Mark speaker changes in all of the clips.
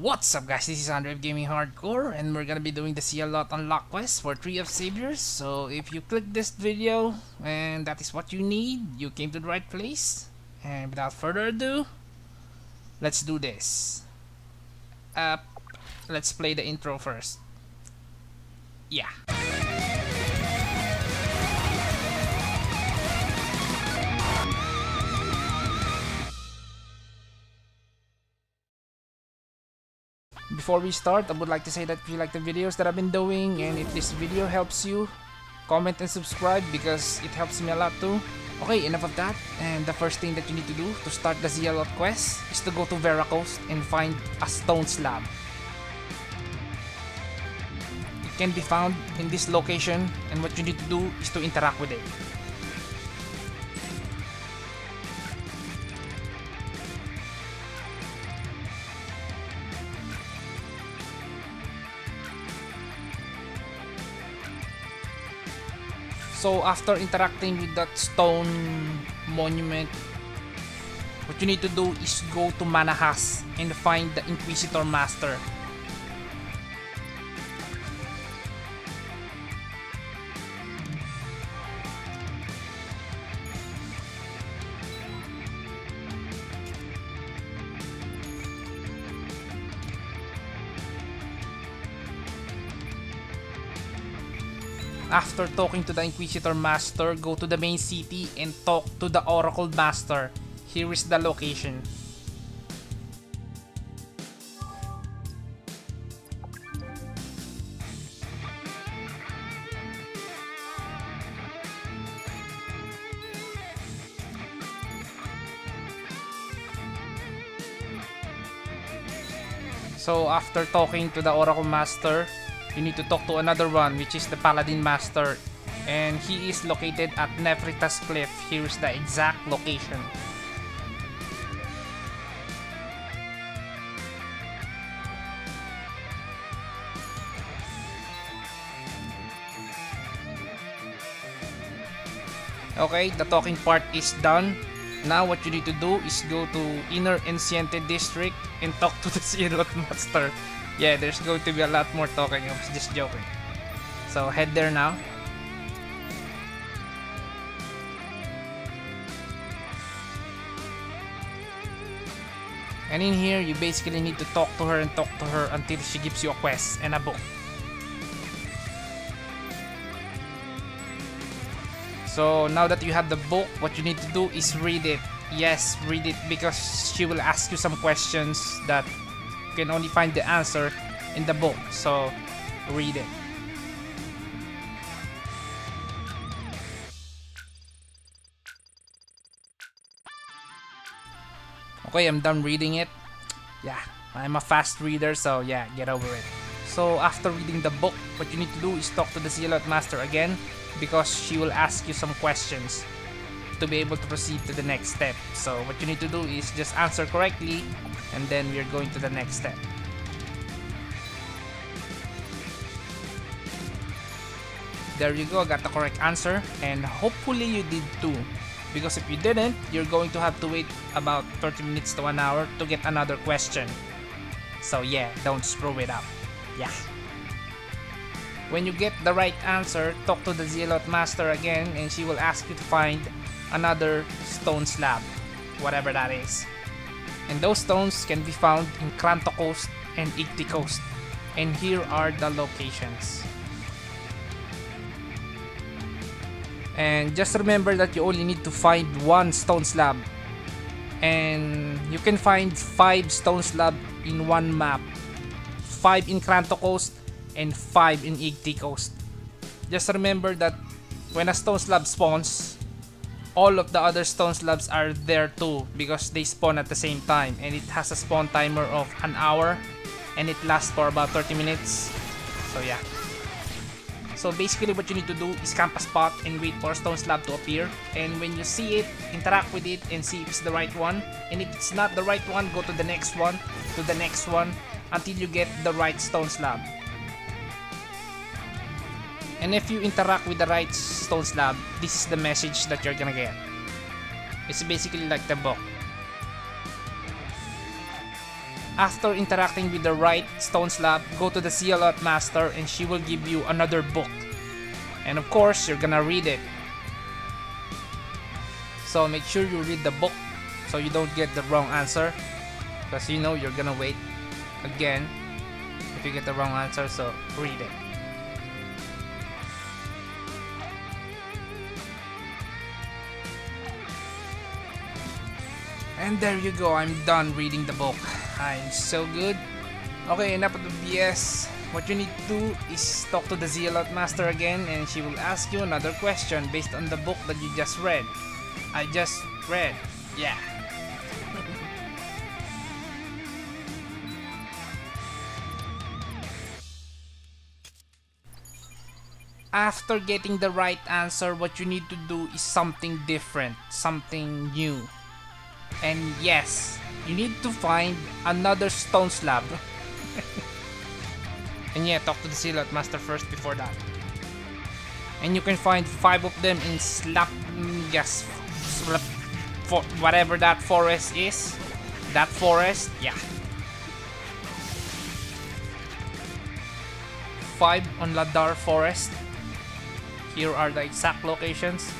Speaker 1: What's up guys, this is Andre Gaming Hardcore and we're gonna be doing the Zealot Unlock quest for Tree of Saviors. So if you click this video and that is what you need, you came to the right place. And without further ado, let's do this. Uh, let's play the intro first. Yeah. Before we start, I would like to say that if you like the videos that I've been doing and if this video helps you, comment and subscribe because it helps me a lot too. Okay, enough of that. And the first thing that you need to do to start the Zealot quest is to go to Vera and find a stone slab. It can be found in this location and what you need to do is to interact with it. So after interacting with that stone monument, what you need to do is go to Manahas and find the Inquisitor Master. After talking to the Inquisitor Master, go to the main city and talk to the Oracle Master. Here is the location. So after talking to the Oracle Master, you need to talk to another one which is the Paladin Master and he is located at Nefritas Cliff. Here's the exact location. Okay, the talking part is done. Now what you need to do is go to Inner Enceinte District and talk to the Zealot Master. Yeah, there's going to be a lot more talking. I was just joking. So head there now. And in here, you basically need to talk to her and talk to her until she gives you a quest and a book. So now that you have the book, what you need to do is read it. Yes, read it because she will ask you some questions that can only find the answer in the book. So read it. Okay, I'm done reading it. Yeah, I'm a fast reader, so yeah, get over it. So after reading the book, what you need to do is talk to the Zealot Master again because she will ask you some questions to be able to proceed to the next step. So what you need to do is just answer correctly and then we're going to the next step. There you go, got the correct answer and hopefully you did too. Because if you didn't, you're going to have to wait about 30 minutes to an hour to get another question. So yeah, don't screw it up. Yeah. When you get the right answer, talk to the Zealot Master again and she will ask you to find another stone slab, whatever that is. And those stones can be found in Kranto Coast and Igti Coast. And here are the locations. And just remember that you only need to find one stone slab. And you can find 5 stone slab in one map. 5 in Kranto Coast and 5 in Igti Coast. Just remember that when a stone slab spawns, all of the other stone slabs are there too because they spawn at the same time and it has a spawn timer of an hour and it lasts for about 30 minutes. So yeah. So basically what you need to do is camp a spot and wait for a stone slab to appear. And when you see it, interact with it and see if it's the right one. And if it's not the right one, go to the next one, to the next one, until you get the right stone slab. And if you interact with the right stone slab, this is the message that you're gonna get. It's basically like the book. After interacting with the right stone slab, go to the Zealot Master and she will give you another book. And of course, you're gonna read it. So make sure you read the book so you don't get the wrong answer. Because you know you're gonna wait again if you get the wrong answer, so read it. And there you go, I'm done reading the book. I'm so good. Okay, enough of the BS. What you need to do is talk to the Zealot Master again and she will ask you another question based on the book that you just read. I just read. Yeah. After getting the right answer, what you need to do is something different, something new. And yes, you need to find another stone slab. and yeah, talk to the Zealot Master first before that. And you can find five of them in Slap, mm, yes, slap, for whatever that forest is. That forest, yeah. Five on Ladar Forest. Here are the exact locations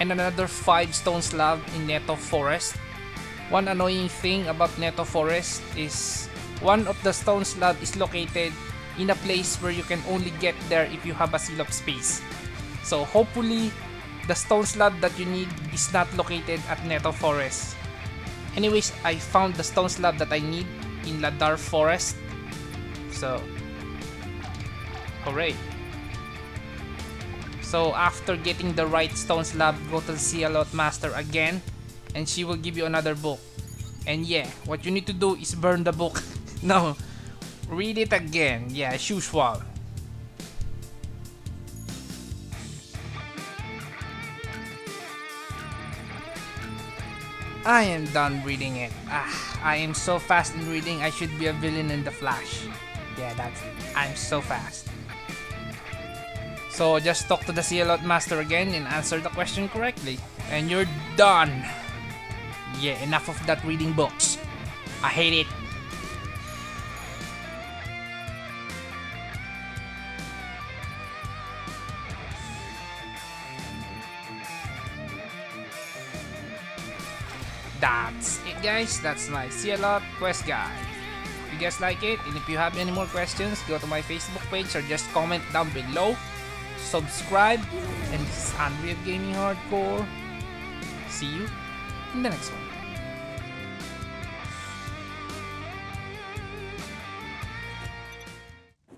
Speaker 1: and another 5 stone slab in Neto Forest. One annoying thing about Neto Forest is one of the stone slab is located in a place where you can only get there if you have a seal of space. So hopefully the stone slab that you need is not located at Neto Forest. Anyways, I found the stone slab that I need in Ladar Forest. So, hooray. So after getting the right stone slab, go to the Zealot Master again and she will give you another book. And yeah, what you need to do is burn the book. no, read it again. Yeah, as usual. I am done reading it. Ah, I am so fast in reading, I should be a villain in The Flash. Yeah, that's it. I'm so fast. So just talk to the Zealot Master again and answer the question correctly. And you're done. Yeah, enough of that reading books. I hate it. That's it guys, that's my Zealot quest guide. If you guys like it, and if you have any more questions, go to my Facebook page or just comment down below subscribe, and this is Gaming Hardcore. See you in the next one.